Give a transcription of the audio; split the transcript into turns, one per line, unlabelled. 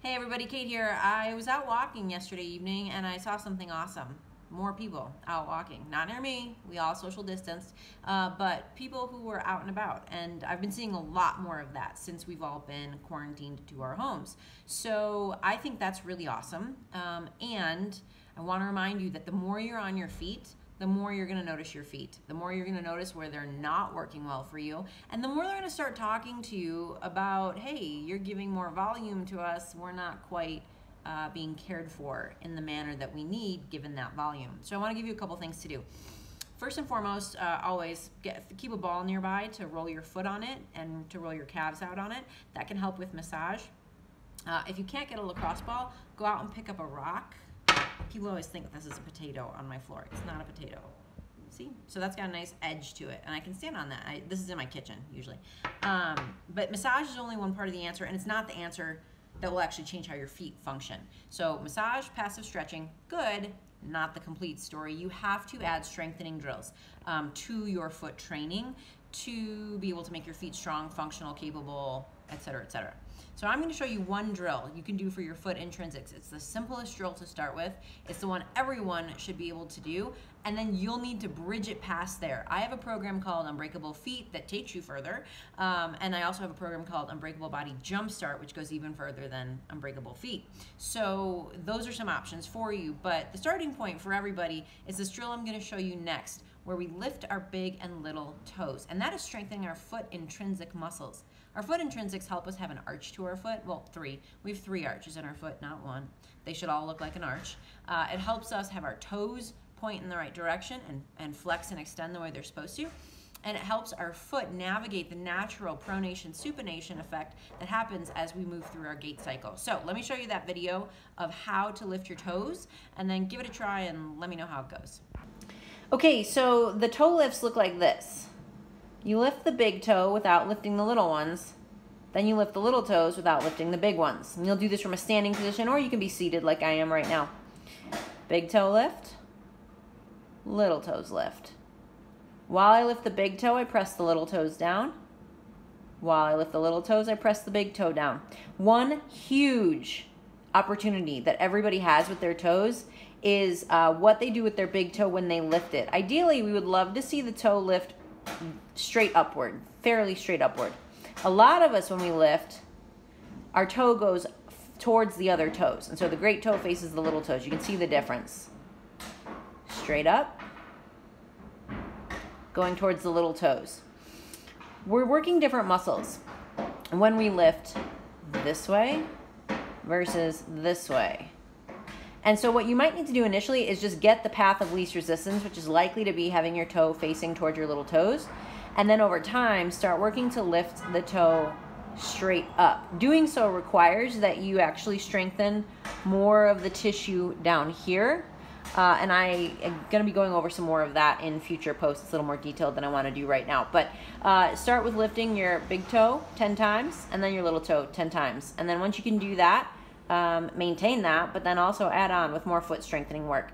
Hey everybody, Kate here. I was out walking yesterday evening and I saw something awesome. More people out walking. Not near me, we all social distanced, uh, but people who were out and about. And I've been seeing a lot more of that since we've all been quarantined to our homes. So I think that's really awesome. Um, and I want to remind you that the more you're on your feet, the more you're going to notice your feet, the more you're going to notice where they're not working well for you, and the more they're going to start talking to you about, hey, you're giving more volume to us, we're not quite uh, being cared for in the manner that we need given that volume. So I want to give you a couple things to do. First and foremost, uh, always get, keep a ball nearby to roll your foot on it and to roll your calves out on it. That can help with massage. Uh, if you can't get a lacrosse ball, go out and pick up a rock people always think this is a potato on my floor. It's not a potato. See? So that's got a nice edge to it. And I can stand on that. I, this is in my kitchen, usually. Um, but massage is only one part of the answer, and it's not the answer that will actually change how your feet function. So massage, passive stretching, good, not the complete story. You have to add strengthening drills um, to your foot training to be able to make your feet strong, functional, capable, etc., etc. So I'm going to show you one drill you can do for your foot intrinsics. It's the simplest drill to start with. It's the one everyone should be able to do, and then you'll need to bridge it past there. I have a program called Unbreakable Feet that takes you further, um, and I also have a program called Unbreakable Body Jumpstart, which goes even further than Unbreakable Feet. So those are some options for you, but the starting point for everybody is this drill I'm going to show you next where we lift our big and little toes. And that is strengthening our foot intrinsic muscles. Our foot intrinsics help us have an arch to our foot. Well, three. We have three arches in our foot, not one. They should all look like an arch. Uh, it helps us have our toes point in the right direction and, and flex and extend the way they're supposed to. And it helps our foot navigate the natural pronation supination effect that happens as we move through our gait cycle. So let me show you that video of how to lift your toes and then give it a try and let me know how it goes. Okay, so the toe lifts look like this. You lift the big toe without lifting the little ones. Then you lift the little toes without lifting the big ones. And you'll do this from a standing position or you can be seated like I am right now. Big toe lift, little toes lift. While I lift the big toe, I press the little toes down. While I lift the little toes, I press the big toe down. One huge opportunity that everybody has with their toes is uh, what they do with their big toe when they lift it. Ideally, we would love to see the toe lift straight upward, fairly straight upward. A lot of us, when we lift, our toe goes towards the other toes. And so the great toe faces the little toes. You can see the difference. Straight up, going towards the little toes. We're working different muscles. When we lift this way versus this way. And so what you might need to do initially is just get the path of least resistance, which is likely to be having your toe facing towards your little toes. And then over time, start working to lift the toe straight up. Doing so requires that you actually strengthen more of the tissue down here. Uh, and I am going to be going over some more of that in future posts. It's a little more detailed than I want to do right now. But uh, start with lifting your big toe 10 times and then your little toe 10 times. And then once you can do that, um, maintain that, but then also add on with more foot strengthening work.